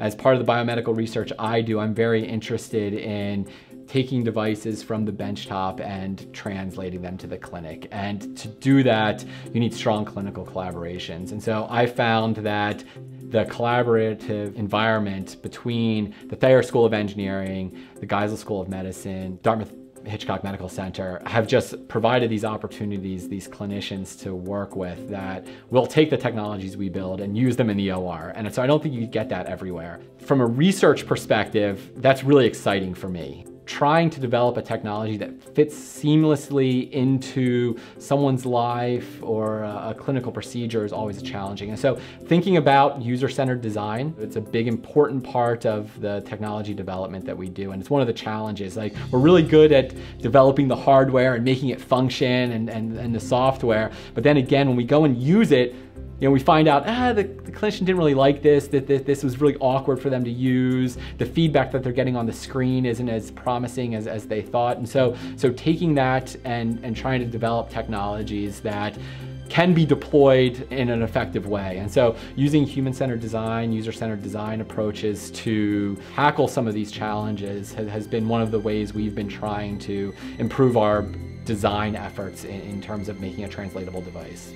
As part of the biomedical research I do, I'm very interested in taking devices from the benchtop and translating them to the clinic. And to do that, you need strong clinical collaborations. And so I found that the collaborative environment between the Thayer School of Engineering, the Geisel School of Medicine, Dartmouth Hitchcock Medical Center have just provided these opportunities, these clinicians to work with that will take the technologies we build and use them in the OR. And so I don't think you get that everywhere. From a research perspective, that's really exciting for me trying to develop a technology that fits seamlessly into someone's life or a, clinical procedure is always challenging. And so thinking about user-centered design, it's a big important part of the technology development that we do. And it's one of the challenges. Like we're really good at developing the hardware and making it function and, and, and the software. But then again, when we go and use it, you know, we find out, ah, the, the, clinician didn't really like this, that this, this was really awkward for them to use. The feedback that they're getting on the screen isn't as promising as, as they thought. And so, so taking that and, and trying to develop technologies that can be deployed in an effective way. And so using human-centered design, user-centered design approaches to tackle some of these challenges has, been one of the ways we've been trying to improve our design efforts in terms of making a translatable device.